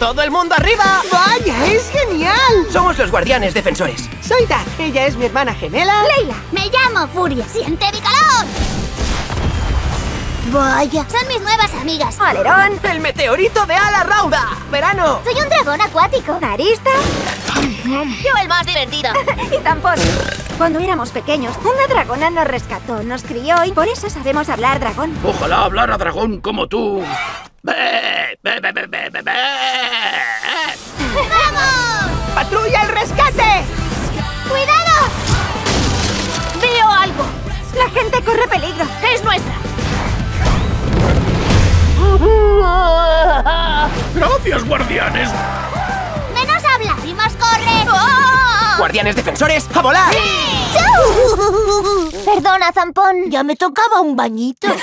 ¡Todo el mundo arriba! ¡Vaya, es genial! Somos los guardianes defensores. Soy Dag, ella es mi hermana gemela. Leila, me llamo Furia. ¡Siente mi calor! Vaya, son mis nuevas amigas. Alerón. ¡El meteorito de ala rauda! ¡Verano! Soy un dragón acuático. Arista. Yo el más divertido. y tampón. Cuando éramos pequeños, una dragona nos rescató, nos crió y por eso sabemos hablar dragón. Ojalá hablara dragón como tú. ¡Patrulla el rescate! ¡Cuidado! Veo algo. La gente corre peligro. Es nuestra. Gracias, guardianes. Menos hablar y más correr. ¡Oh! ¡Guardianes defensores, a volar! Perdona, Zampón. Ya me tocaba un bañito.